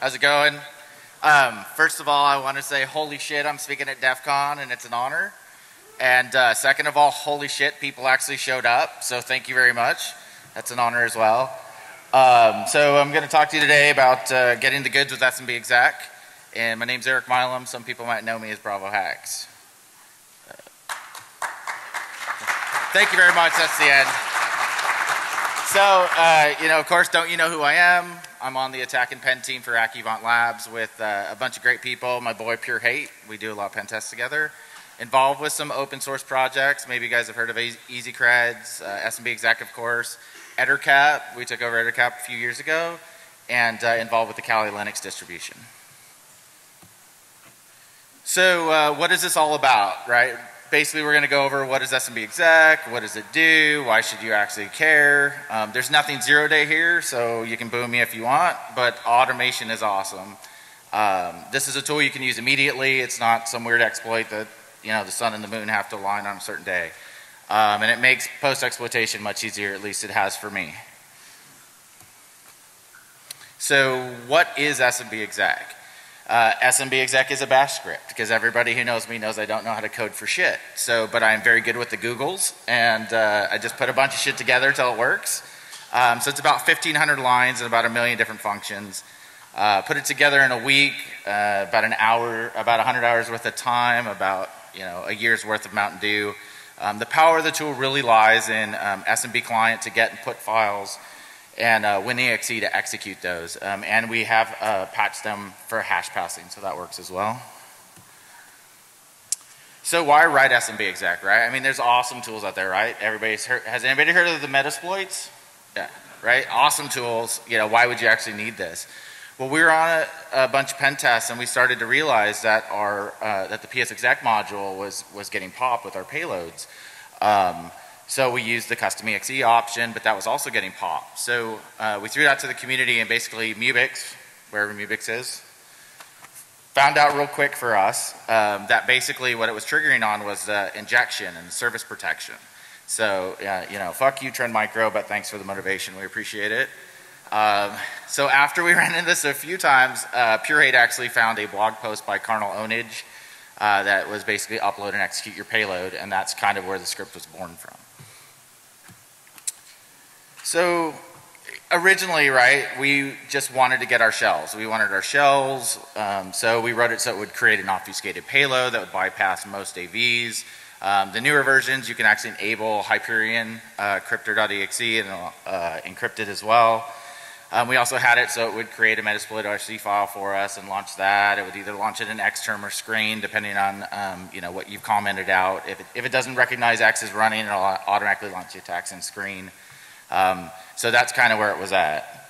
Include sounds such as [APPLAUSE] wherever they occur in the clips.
How's it going? Um, first of all, I want to say, holy shit, I'm speaking at DEF CON and it's an honor. And uh, second of all, holy shit, people actually showed up. So thank you very much. That's an honor as well. Um, so I'm going to talk to you today about uh, getting the goods with SMB Exec. And my name's Eric Milam. Some people might know me as Bravo Hacks. Uh, thank you very much. That's the end. So, uh, you know, of course, don't you know who I am? I'm on the attack and pen team for Acuvant Labs with uh, a bunch of great people. My boy Pure Hate, we do a lot of pen tests together. Involved with some open source projects. Maybe you guys have heard of EasyCreds, uh, SMB Exec, of course. Ettercap, we took over Ettercap a few years ago, and uh, involved with the Kali Linux distribution. So, uh, what is this all about, right? Basically we're going to go over what is SMB exec, what does it do, why should you actually care. Um, there's nothing zero day here, so you can boo me if you want, but automation is awesome. Um, this is a tool you can use immediately. It's not some weird exploit that you know the sun and the moon have to align on a certain day. Um, and it makes post exploitation much easier, at least it has for me. So what is SMB exec? Uh, SMB exec is a bash script because everybody who knows me knows I don't know how to code for shit. So, but I'm very good with the Googles and uh, I just put a bunch of shit together until it works. Um, so it's about 1,500 lines and about a million different functions. Uh, put it together in a week, uh, about an hour, about 100 hours worth of time, about you know a year's worth of Mountain Dew. Um, the power of the tool really lies in um, SMB client to get and put files and uh, WinExe to execute those. Um, and we have uh, patched them for hash passing, so that works as well. So why write SMB exec, right? I mean, there's awesome tools out there, right? Everybody's heard, has anybody heard of the Metasploits? Yeah, right? Awesome tools. You know, why would you actually need this? Well, we were on a, a bunch of pen tests and we started to realize that our, uh, that the psexec module was, was getting popped with our payloads. Um, so we used the custom exe option, but that was also getting popped. So uh, we threw that to the community and basically Mubix, wherever Mubix is, found out real quick for us um, that basically what it was triggering on was uh, injection and service protection. So, uh, you know, fuck you, Trend Micro, but thanks for the motivation. We appreciate it. Um, so after we [LAUGHS] ran into this a few times, uh, Purehate actually found a blog post by Carnal Onage uh, that was basically upload and execute your payload, and that's kind of where the script was born from. So originally, right, we just wanted to get our shells. We wanted our shells, um, so we wrote it so it would create an obfuscated payload that would bypass most AVs. Um, the newer versions, you can actually enable Hyperion uh, cryptor.exe and uh, encrypt it as well. Um, we also had it so it would create a Metasploit.rc file for us and launch that. It would either launch it in Xterm or screen, depending on um, you know what you've commented out. If it, if it doesn't recognize X is running, it'll automatically launch the attacks in screen. Um, so that's kind of where it was at.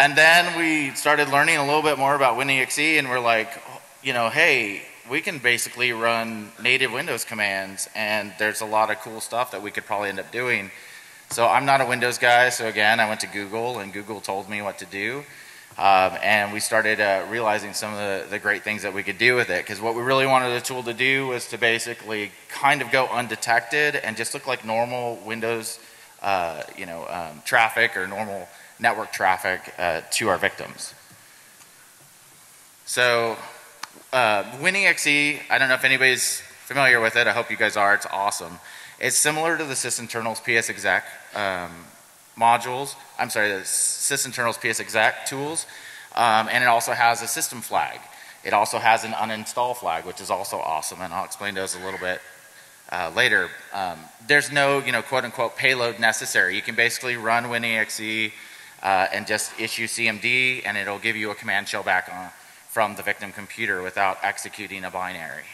And then we started learning a little bit more about WinExe, and we're like, you know, hey, we can basically run native Windows commands, and there's a lot of cool stuff that we could probably end up doing. So I'm not a Windows guy, so again, I went to Google, and Google told me what to do. Um, and we started uh, realizing some of the, the, great things that we could do with it. Because what we really wanted the tool to do was to basically kind of go undetected and just look like normal Windows, uh, you know, um, traffic or normal network traffic uh, to our victims. So, uh, WinExe, I don't know if anybody's familiar with it. I hope you guys are. It's awesome. It's similar to the sysinternals psexec. Um, modules, I'm sorry, the sysinternals psexec tools, um, and it also has a system flag. It also has an uninstall flag, which is also awesome, and I'll explain those a little bit uh, later. Um, there's no, you know, quote unquote payload necessary. You can basically run WinExe uh, and just issue CMD, and it'll give you a command shell back on, from the victim computer without executing a binary.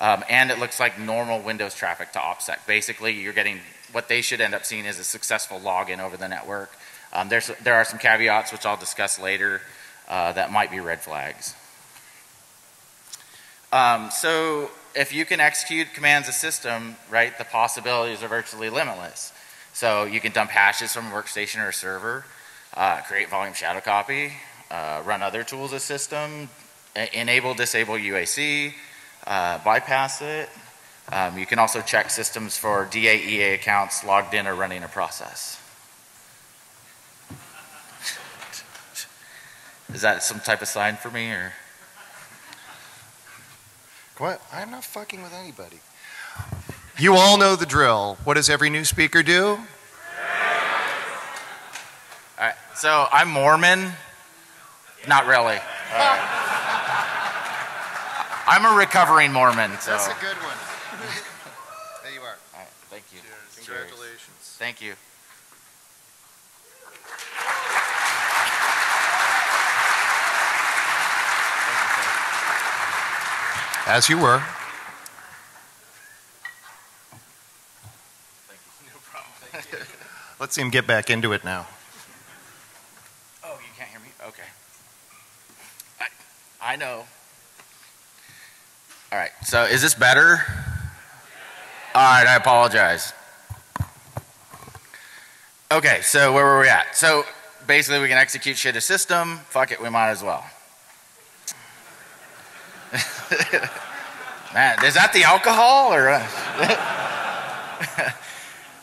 Um, and it looks like normal Windows traffic to OPSEC. Basically, you're getting what they should end up seeing is a successful login over the network. Um, there's, there are some caveats, which I'll discuss later, uh, that might be red flags. Um, so if you can execute commands a system, right, the possibilities are virtually limitless. So you can dump hashes from a workstation or a server, uh, create volume shadow copy, uh, run other tools as system, enable, disable UAC, uh, bypass it, um, you can also check systems for DAEA accounts logged in or running a process. [LAUGHS] Is that some type of sign for me or? What? I'm not fucking with anybody. You all know the drill. What does every new speaker do? All right. So I'm Mormon. Not really. I'm a recovering Mormon. So. That's a good one. There you are. All right, thank you. Cheers. Congratulations. Thank you. As you were. Thank you. [LAUGHS] No problem. Thank you. [LAUGHS] Let's see him get back into it now. Oh, you can't hear me? Okay. I, I know. All right. So is this better? All right. I apologize. Okay. So where were we at? So basically, we can execute shit a system. Fuck it. We might as well. [LAUGHS] Man, is that the alcohol or? [LAUGHS]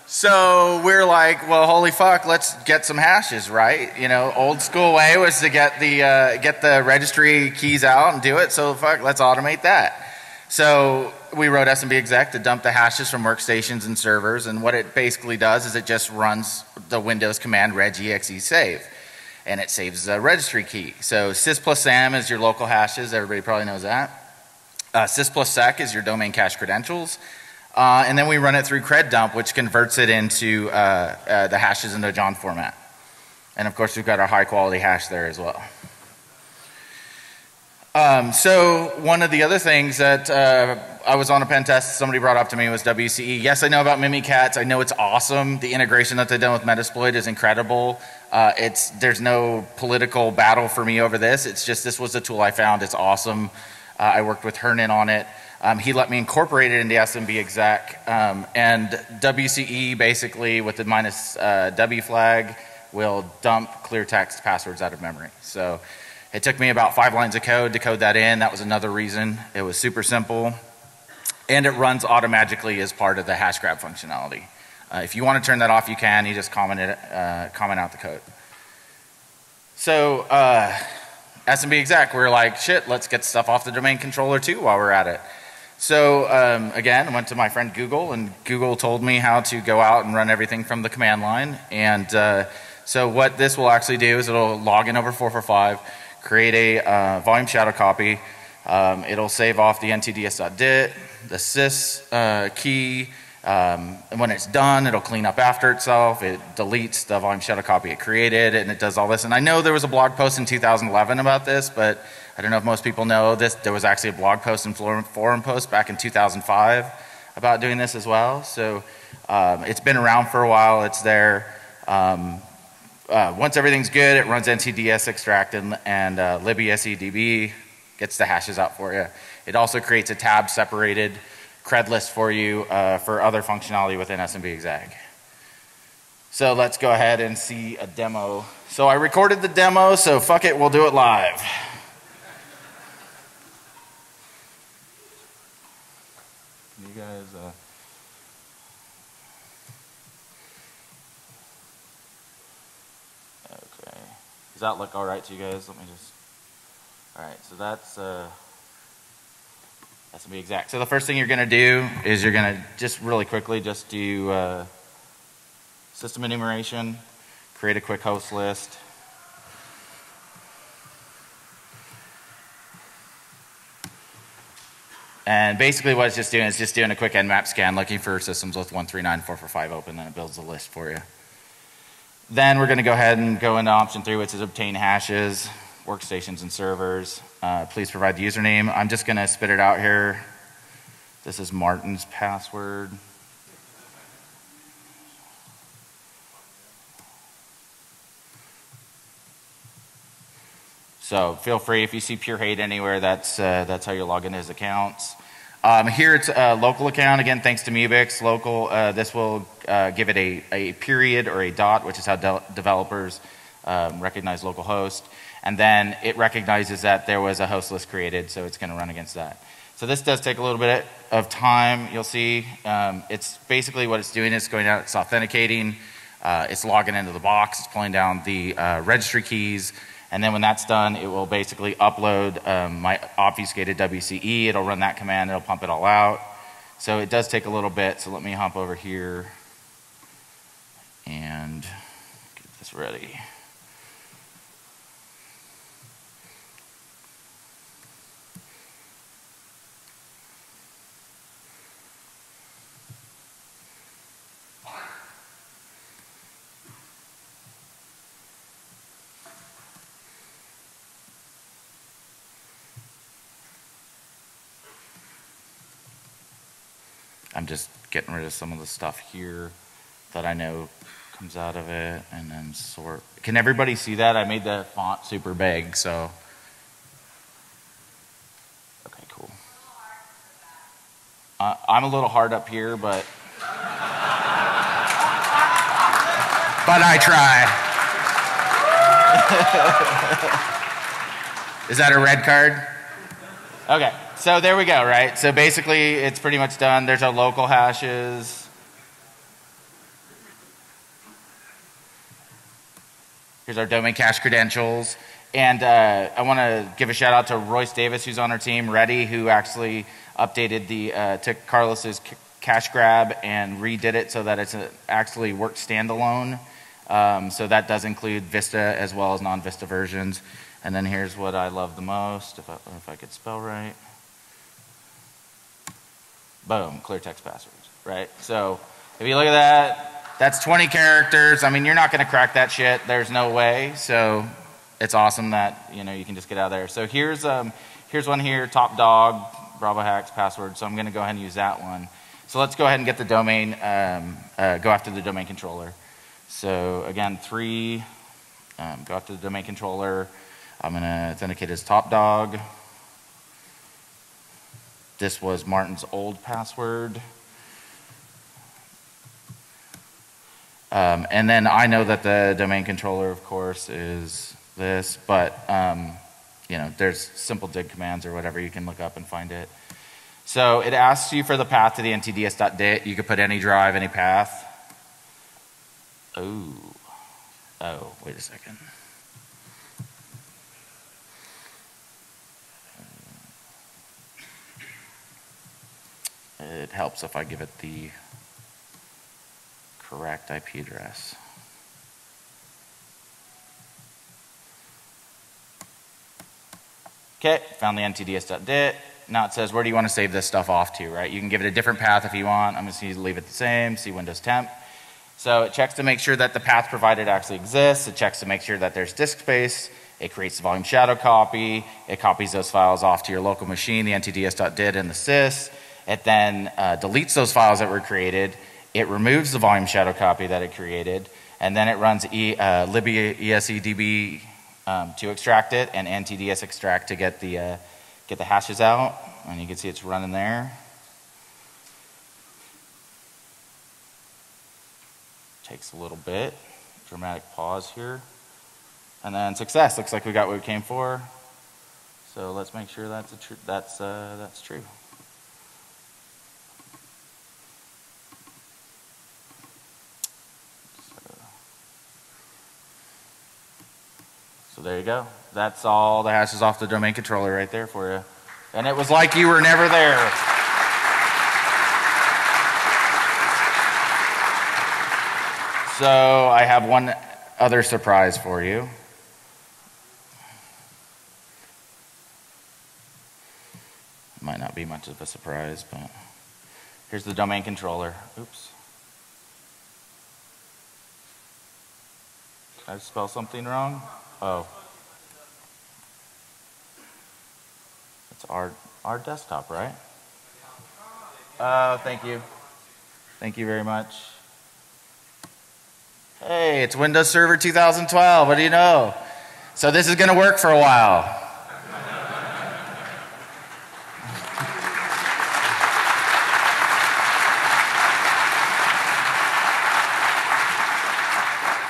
so we're like, well, holy fuck, let's get some hashes, right? You know, old school way was to get the uh, get the registry keys out and do it. So fuck, let's automate that. So we wrote SMB exec to dump the hashes from workstations and servers, and what it basically does is it just runs the Windows command regexe save and it saves the registry key. So sys plus sam is your local hashes. Everybody probably knows that. Uh, sys plus sec is your domain cache credentials. Uh, and then we run it through cred dump, which converts it into uh, uh the hashes into John format. And of course, we've got our high quality hash there as well. Um, so one of the other things that uh, I was on a pen test, somebody brought up to me it was WCE. Yes, I know about Mimikatz. I know it's awesome. The integration that they've done with Metasploit is incredible. Uh, it's there's no political battle for me over this. It's just this was a tool I found. It's awesome. Uh, I worked with Hernan on it. Um, he let me incorporate it into SMB exec. Um, and WCE basically with the minus uh, W flag will dump clear text passwords out of memory. So it took me about five lines of code to code that in. That was another reason. It was super simple. And it runs automatically as part of the hash grab functionality. Uh, if you want to turn that off, you can. You just comment, it, uh, comment out the code. So uh, SMB exec, we're like, shit, let's get stuff off the domain controller too while we're at it. So um, again, I went to my friend Google, and Google told me how to go out and run everything from the command line. And uh, so what this will actually do is it'll log in over 445 create a uh, volume shadow copy. Um, it'll save off the ntds.dit, the sys uh, key, um, and when it's done, it'll clean up after itself. It deletes the volume shadow copy it created, and it does all this. And I know there was a blog post in 2011 about this, but I don't know if most people know this. There was actually a blog post and forum post back in 2005 about doing this as well. So um, it's been around for a while. It's there. Um, uh, once everything's good, it runs ntds extract and, and uh, gets the hashes out for you. It also creates a tab separated cred list for you uh, for other functionality within SMB exec. So let's go ahead and see a demo. So I recorded the demo, so fuck it, we'll do it live. You guys, uh Does that look all right to you guys? Let me just. All right, so that's uh, that's gonna be exact. So the first thing you're gonna do is you're gonna just really quickly just do uh, system enumeration, create a quick host list. And basically what it's just doing is just doing a quick nmap scan looking for systems with 139.445 open and it builds a list for you. Then we're going to go ahead and go into option three, which is obtain hashes, workstations and servers. Uh, please provide the username. I'm just going to spit it out here. This is Martin's password. So feel free if you see pure hate anywhere, that's, uh, that's how you log into his accounts. Um, here it's a local account. Again, thanks to Mubix. Local, uh, this will uh, give it a, a period or a dot, which is how de developers um, recognize local host. And then it recognizes that there was a host list created, so it's going to run against that. So this does take a little bit of time. You'll see um, it's basically what it's doing is going out, it's authenticating, uh, it's logging into the box, it's pulling down the uh, registry keys, And then when that's done, it will basically upload um, my obfuscated WCE. It'll run that command. It'll pump it all out. So it does take a little bit. So let me hop over here and get this ready. Just getting rid of some of the stuff here that I know comes out of it and then sort. Can everybody see that? I made the font super big, so. Okay, cool. Uh, I'm a little hard up here, but. but I try. [LAUGHS] Is that a red card? Okay. So there we go, right? So basically, it's pretty much done. There's our local hashes. Here's our domain cache credentials. And uh, I want to give a shout out to Royce Davis, who's on our team, Ready, who actually updated the, uh, took Carlos's cache grab and redid it so that it's a, actually works standalone. Um, so that does include Vista as well as non-Vista versions. And then here's what I love the most, if I, if I could spell right boom, clear text passwords, right? So if you look at that, that's 20 characters. I mean, you're not going to crack that shit. There's no way. So it's awesome that, you know, you can just get out of there. So here's, um, here's one here, top dog, Bravo Hacks password. So I'm going to go ahead and use that one. So let's go ahead and get the domain, um, uh, go after the domain controller. So again, three, um, go after the domain controller. I'm going to authenticate as top dog. This was Martin's old password. Um, and then I know that the domain controller, of course, is this, but um, you know, there's simple dig commands or whatever you can look up and find it. So it asks you for the path to the ntds.dit. You could put any drive, any path. Oh, oh, wait a second. It helps if I give it the correct IP address. Okay, found the ntds.dit. Now it says, where do you want to save this stuff off to, right? You can give it a different path if you want. I'm just going to leave it the same, see Windows temp. So it checks to make sure that the path provided actually exists. It checks to make sure that there's disk space. It creates the volume shadow copy. It copies those files off to your local machine, the ntds.dit and the sys. It then uh, deletes those files that were created. It removes the volume shadow copy that it created. And then it runs e, uh, esedb um, to extract it and ntds extract to get the, uh, get the hashes out. And you can see it's running there. Takes a little bit. Dramatic pause here. And then success. Looks like we got what we came for. So let's make sure that's, that's, uh, that's true. So there you go. That's all the hashes off the domain controller right there for you. And it was like you were never there. So I have one other surprise for you. Might not be much of a surprise, but here's the domain controller. Oops. Did I spell something wrong? Oh. It's our, our desktop, right? Oh, thank you. Thank you very much. Hey, it's Windows Server 2012. What do you know? So this is going to work for a while. [LAUGHS]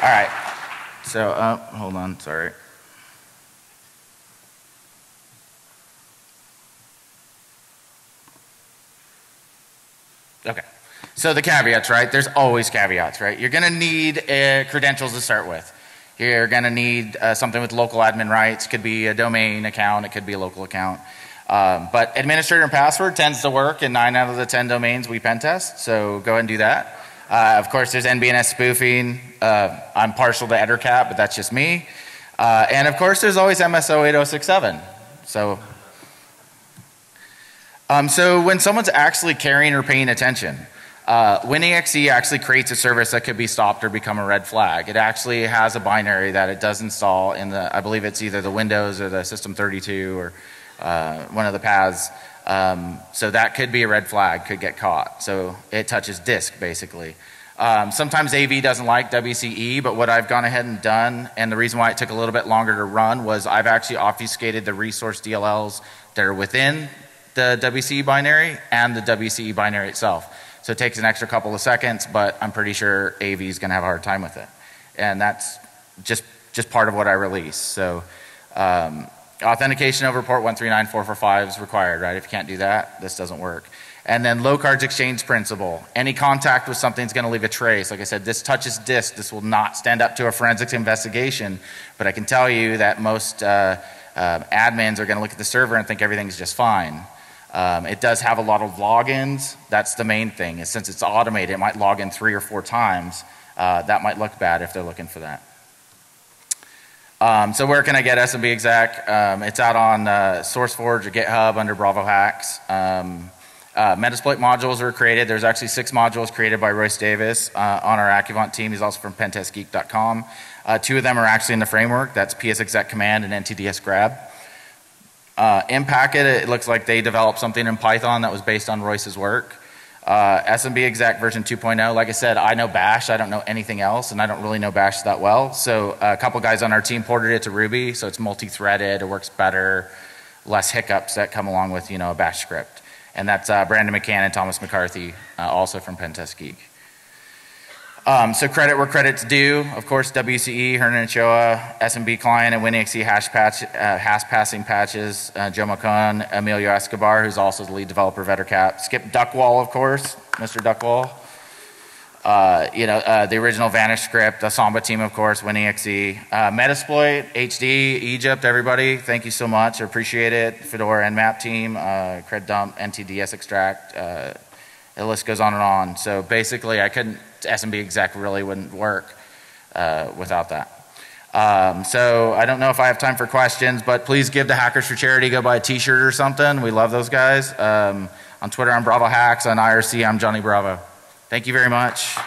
All right. So, uh, hold on, sorry. Okay. So the caveats, right? There's always caveats, right? You're going to need uh, credentials to start with. You're going to need uh, something with local admin rights. Could be a domain account. It could be a local account. Um, but administrator and password tends to work in nine out of the 10 domains we pen test. So go ahead and do that. Uh, of course, there's NBNS spoofing. Uh, I'm partial to Ettercat, but that's just me. Uh, and of course, there's always MSO 8067. So, um, so when someone's actually caring or paying attention, uh, WinEXE actually creates a service that could be stopped or become a red flag. It actually has a binary that it does install in the, I believe it's either the Windows or the System 32 or uh, one of the paths. Um, so that could be a red flag, could get caught. So it touches disk basically. Um, sometimes AV doesn't like WCE, but what I've gone ahead and done, and the reason why it took a little bit longer to run was I've actually obfuscated the resource DLLs that are within the WCE binary and the WCE binary itself. So it takes an extra couple of seconds, but I'm pretty sure AV is going to have a hard time with it. And that's just, just part of what I release. So um, Authentication over port 139445 is required, right? If you can't do that, this doesn't work. And then low cards exchange principle. Any contact with something is going to leave a trace. Like I said, this touches disk. This will not stand up to a forensics investigation. But I can tell you that most uh, uh, admins are going to look at the server and think everything's just fine. Um, it does have a lot of logins. That's the main thing. Is since it's automated, it might log in three or four times. Uh, that might look bad if they're looking for that. Um, so where can I get SMB exec? Um, it's out on uh, SourceForge or GitHub under Bravo Hacks. Um, uh, Metasploit modules were created. There's actually six modules created by Royce Davis uh, on our Accuvant team. He's also from pentestgeek.com. Uh, two of them are actually in the framework. That's PSExec command and NTDS grab. Uh, Impacket, it looks like they developed something in Python that was based on Royce's work. Uh, SMB exec version 2.0, like I said, I know bash, I don't know anything else, and I don't really know bash that well. So uh, a couple guys on our team ported it to Ruby, so it's multi-threaded, it works better, less hiccups that come along with, you know, a bash script. And that's uh, Brandon McCann and Thomas McCarthy, uh, also from Pentest Geek. Um, so credit where credit's due. Of course, WCE, Hernan Ochoa, SMB client, and WinEXE hash, patch, uh, hash passing patches. Uh, Joe McCon, Emilio Escobar, who's also the lead developer of EtterCap. Skip Duckwall, of course, Mr. Duckwall. Uh, you know, uh, the original Vanish script, the Samba team, of course, WinEXE. Uh, Metasploit, HD, Egypt, everybody, thank you so much. I appreciate it. Fedora and Map team, uh, Cred Dump, NTDS Extract. Uh, the list goes on and on. So basically, I couldn't SMB exec really wouldn't work uh, without that. Um, so I don't know if I have time for questions, but please give to Hackers for Charity. Go buy a T-shirt or something. We love those guys. Um, on Twitter, I'm Bravo Hacks. On IRC, I'm Johnny Bravo. Thank you very much.